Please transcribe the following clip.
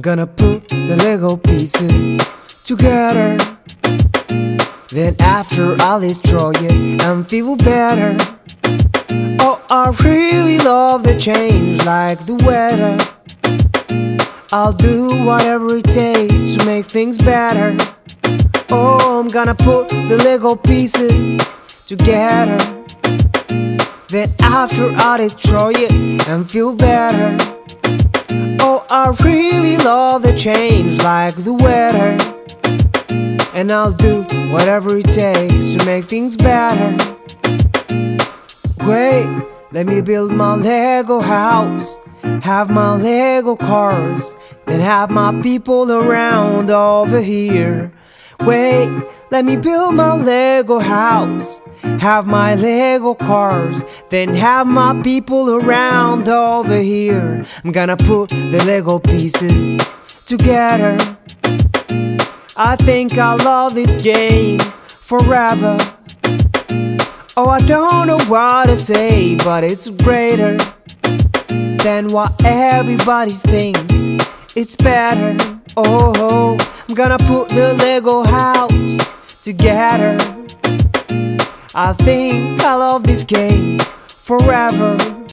I'm gonna put the Lego pieces together. Then after I'll destroy it and feel better. Oh, I really love the change like the weather. I'll do whatever it takes to make things better. Oh, I'm gonna put the Lego pieces together. Then after I destroy it and feel better. Oh, I really love the change like the weather. And I'll do whatever it takes to make things better. Wait, let me build my Lego house. Have my Lego cars, then have my people around over here. Wait, let me build my Lego house. Have my Lego cars, then have my people around over here. I'm gonna put the Lego pieces together. I think I'll love this game forever. Oh, I don't know what to say, but it's greater than what everybody thinks. It's better. Oh, I'm gonna put the Lego house together. I think I love this game forever.